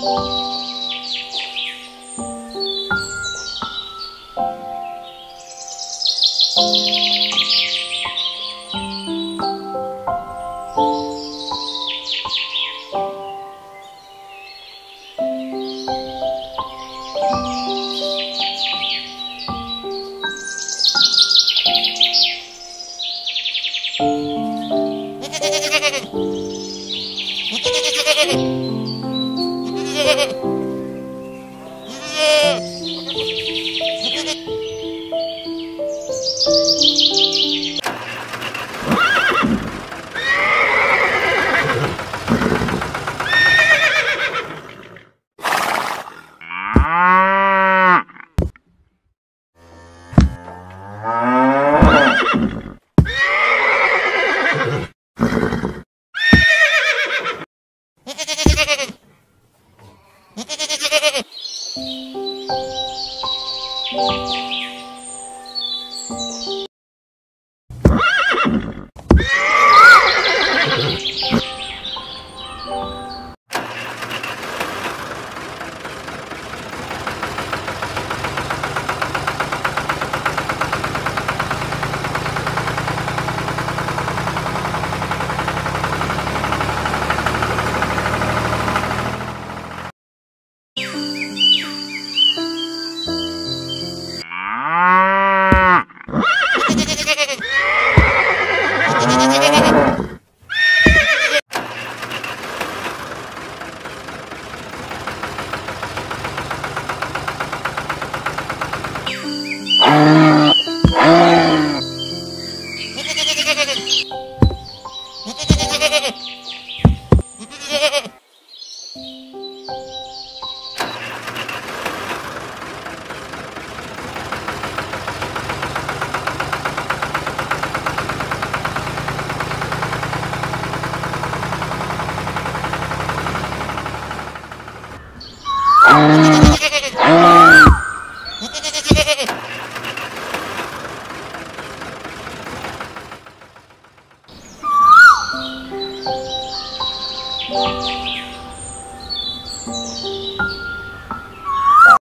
Música Ha ha ha ha ha! Música